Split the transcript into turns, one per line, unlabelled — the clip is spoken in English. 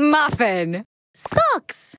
Muffin.
Socks.